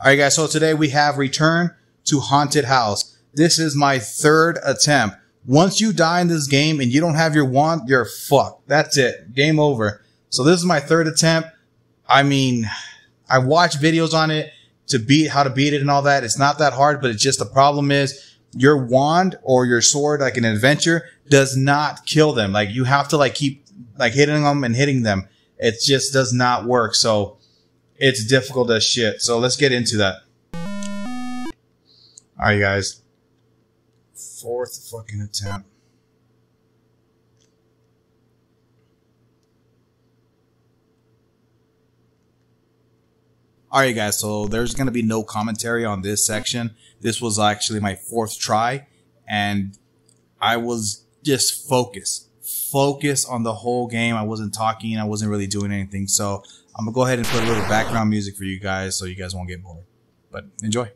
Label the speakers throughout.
Speaker 1: Alright guys, so today we have Return to Haunted House. This is my third attempt. Once you die in this game and you don't have your wand, you're fucked. That's it. Game over. So this is my third attempt. I mean, I watched videos on it to beat how to beat it and all that. It's not that hard, but it's just the problem is your wand or your sword, like an adventure, does not kill them. Like you have to like keep like hitting them and hitting them. It just does not work. So it's difficult as shit. So let's get into that. All right, guys. Fourth fucking attempt. All right, guys. So there's going to be no commentary on this section. This was actually my fourth try and I was just focused, focused on the whole game. I wasn't talking. I wasn't really doing anything. So I'm gonna go ahead and put a little background music for you guys so you guys won't get bored. But enjoy.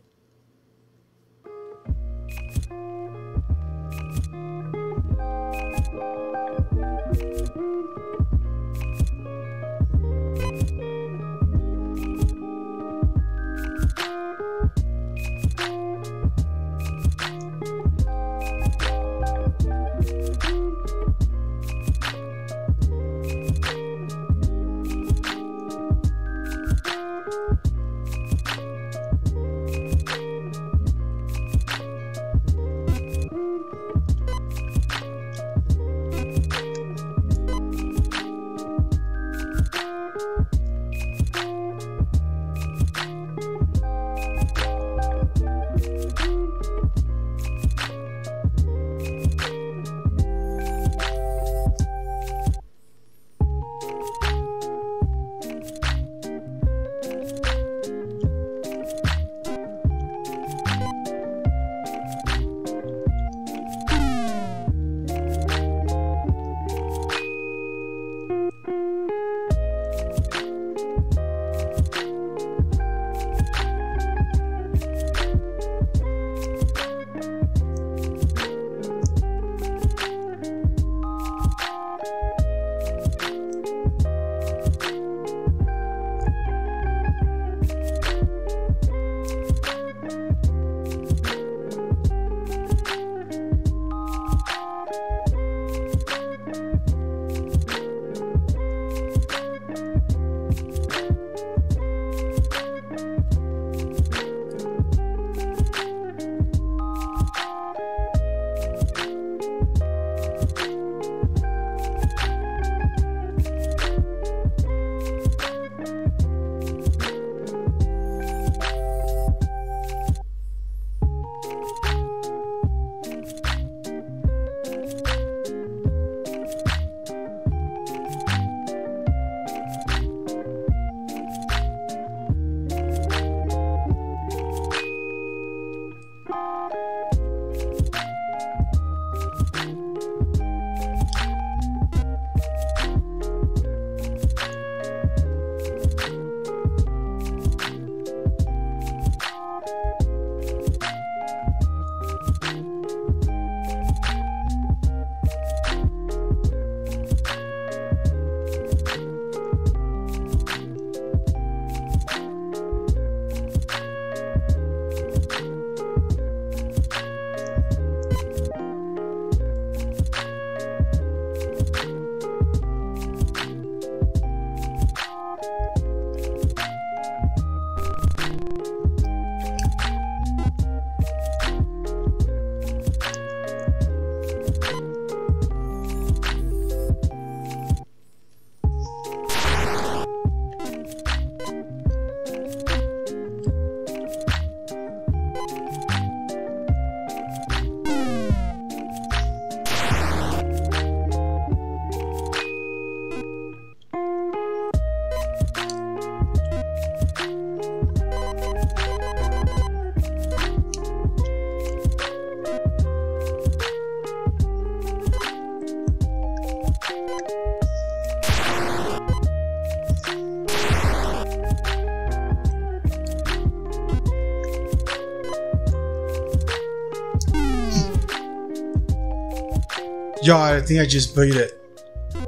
Speaker 1: Yeah, I think I just beat it.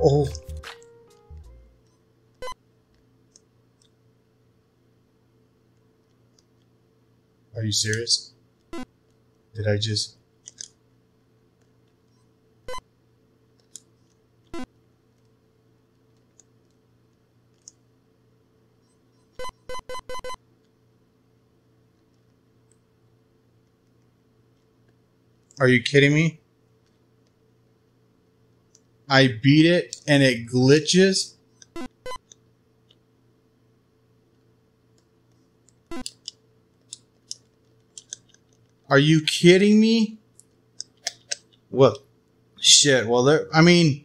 Speaker 1: Oh. Are you serious? Did I just. Are you kidding me? I beat it and it glitches. Are you kidding me? Well, shit. Well, there. I mean,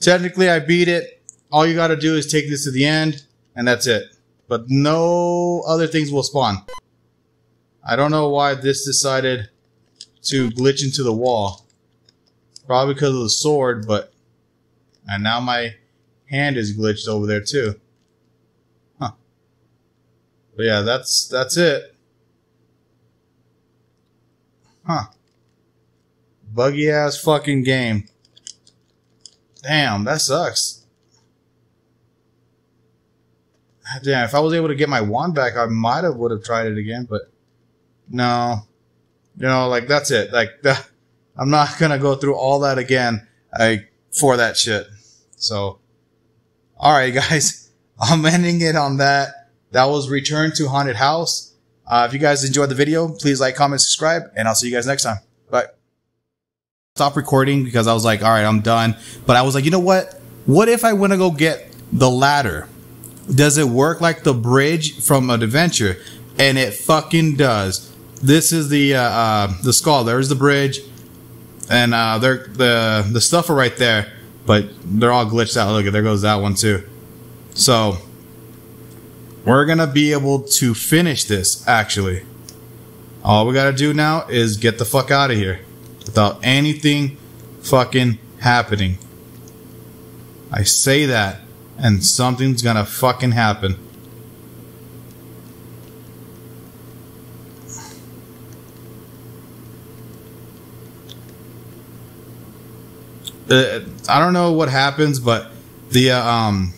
Speaker 1: technically, I beat it. All you got to do is take this to the end, and that's it. But no other things will spawn. I don't know why this decided to glitch into the wall. Probably because of the sword, but and now my hand is glitched over there too. Huh. But yeah, that's that's it. Huh. Buggy ass fucking game. Damn, that sucks. Ah, damn, if I was able to get my wand back, I might have would have tried it again, but no. You know, like that's it. Like the, I'm not gonna go through all that again. Like for that shit. So, all right, guys, I'm ending it on that. That was Return to Haunted House. Uh, if you guys enjoyed the video, please like, comment, subscribe, and I'll see you guys next time. Bye. Stop recording because I was like, all right, I'm done. But I was like, you know what? What if I want to go get the ladder? Does it work like the bridge from an adventure? And it fucking does. This is the uh, uh, the skull. There's the bridge, and uh, they're, the the stuff are right there but they're all glitched out. Look, there goes that one too. So we're gonna be able to finish this actually. All we gotta do now is get the fuck out of here without anything fucking happening. I say that and something's gonna fucking happen. Uh, I don't know what happens, but the uh, um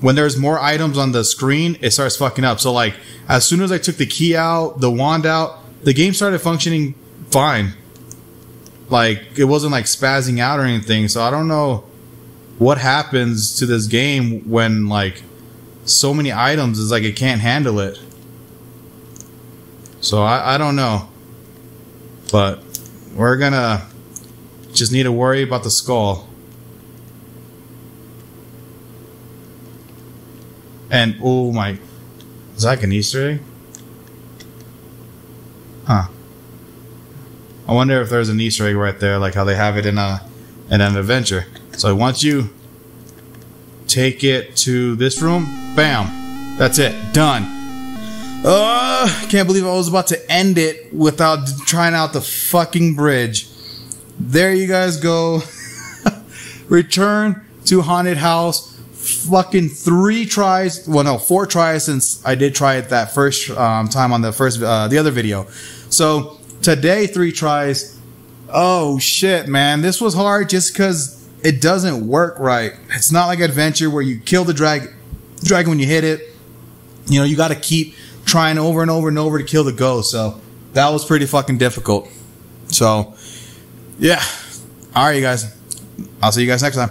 Speaker 1: when there's more items on the screen, it starts fucking up. So like as soon as I took the key out, the wand out, the game started functioning fine. Like it wasn't like spazzing out or anything. So I don't know what happens to this game when like so many items is like it can't handle it. So I, I don't know. But we're gonna just need to worry about the skull. And, oh my. Is that like an Easter egg? Huh. I wonder if there's an Easter egg right there, like how they have it in a in an adventure. So once you take it to this room, bam, that's it, done. Uh, can't believe I was about to end it without trying out the fucking bridge there you guys go. Return to Haunted House. Fucking three tries. Well, no, four tries since I did try it that first um, time on the first, uh, the other video. So today, three tries. Oh shit, man. This was hard just because it doesn't work right. It's not like adventure where you kill the drag, dragon when you hit it. You know, you got to keep trying over and over and over to kill the ghost. So that was pretty fucking difficult. So yeah. All right, you guys. I'll see you guys next time.